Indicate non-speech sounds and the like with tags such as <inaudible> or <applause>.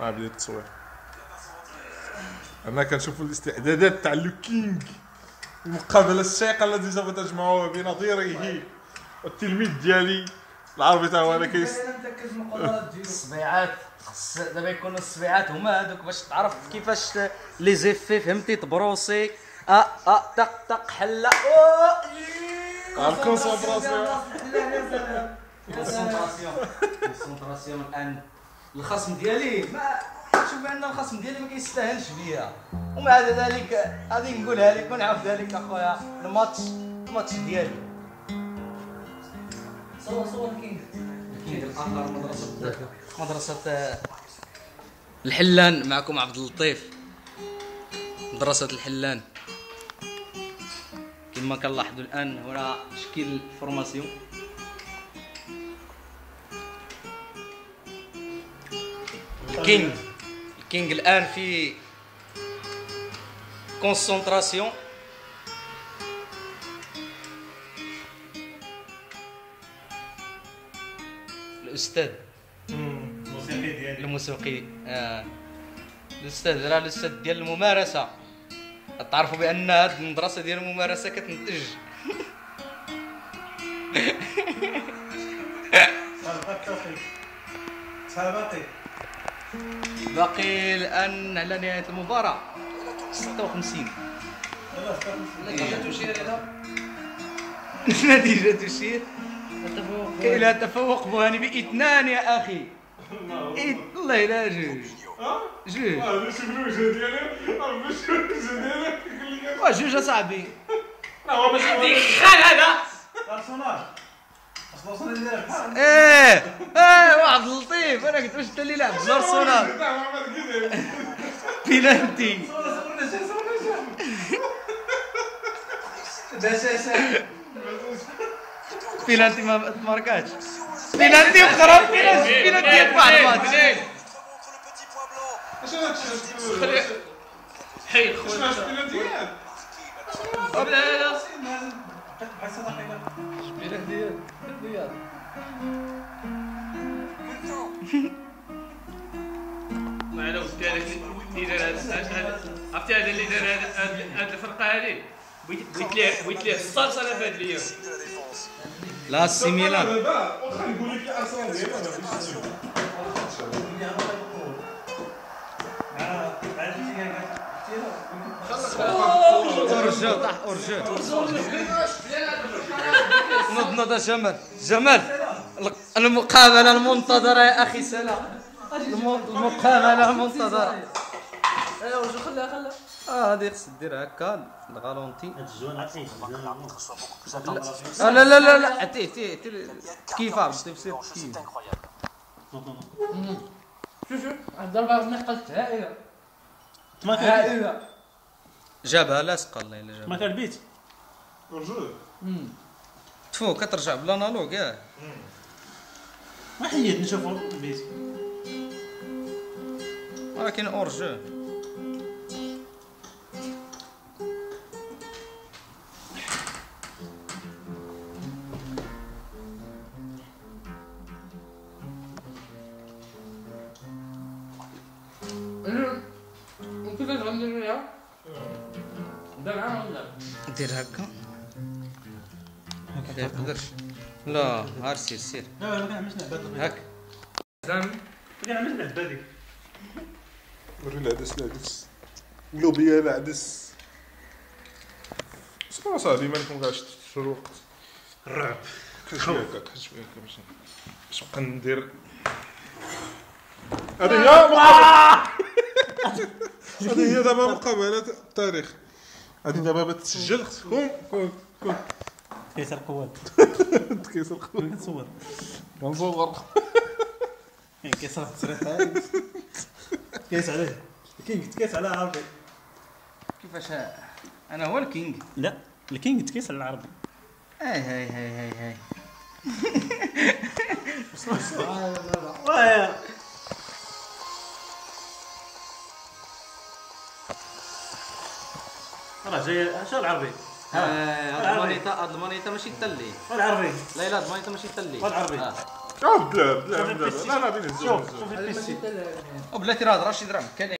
آه بديت التصوير أنا كنشوف الاستعدادات تاع لو كينغ المقابله الشيقه التي سوف تجمع بنظيره. والتلميذ ديالي العربي تا هو أنا كيس الصبيعات خص دابا يكونوا الصبيعات هما هذوك باش تعرف كيفاش لي زيفي فهمتي؟ تبروسي. آه آه طق طق حله الكونسونطراسيون concentration concentration الان الخصم ديالي ما شوف بأن الخصم ديالي ما كيستاهلش بيا. ومع ذلك غادي نقولها لك ونعاودها لك أخويا الماتش الماتش ديالي. صور صور King ال King الآخر مدرسة. مدرسة الحلان معكم عبد اللطيف. مدرسة الحلان. كما كنلاحظوا الآن هنا تشكيل formation ال King. ال King الآن في concentration الأستاذ. الموسيقي ديالي. الموسيقي. آه. الأستاذ راه الأستاذ ديال الممارسة. تعرفوا بأن هذه المدرسة ديال الممارسة كتنتج. <laughs> التوفيق. سابقي باقي الان على نهايه المباراة. 56 النتيجة تشير إلى؟ <laughs> النتيجه تشير. إلى تفوق مهني بإثنان يا أخي. إث- الله لا جوج. جوج. الوجه ديالي وجوج أصاحبي. خال هذا. إيه إيه عبد اللطيف أنا قلت واش انت اللي لعب بارسنال بينالتي بينالتي ما تماركاتش بينالتي أخرى بينالتي بينالتي بعد الماتش حي خويا البلاتيات لا لا بحال صدقينا ما على ودي هذاك اللي دار هذا عرفتي هذا اللي دار هذه الفرقه هذه بغيت ليه بغيت ليه الصلصه أنا في هذا اليوم لا سي ميلان نقول لك ارسنال ديالي ما غاديش طاح اورجو نض نض جمال جمال المقابلة المنتظرة يا أخي سلام الم- المقابلة المنتظرة اورجو خليها خليها آه هذه خص دير هكا الغالونتي آه لا لا لا لا عتي عتي عتي كيف عرفت تفسير كيف شوف شوف الضربة نقلت هائلة هائلة جابها لاصقة الله إلا جابها. كان البيت. رجل تفو كترجع بالانالوج ياه. ما حيد نشوفوا البيت. ولكن اورجو كيفاش غندير فيها؟ ولا؟ دير هكا. ما يقدرش لا هار سير سير. لا لا ما كنعملش. هاك زعما ما كنعملش العدس العدس. اللوبيا العدس. صافي صاحبي الوقت الرعب كنشوي هكا هكا باش باش نبقى ندير. هذه هي مقابلة <laughs> هذه هي دابا مقابلة التاريخ هذه دابا بتسجل خصكم. كون كون كيسر قوات <laughs> كيسر القلب كنصور كنصور. يعني كيسر التصريح كيس عليه. كينغ تكيس على عربي. كيفاش؟ أنا هو الكينج لا الكينغ تكيس على العربي. هاي هاي هاي هاي هاي. <laughs> جاي شو العربي؟ المانيتا المانيتا ماشي تلي العربي. لا لا المانيتا ماشي تلي والعربي. آه. آه بلا بلا لا لا بين الزوج شوف شوف البيسي وبلاتي راه 10 دراهم كان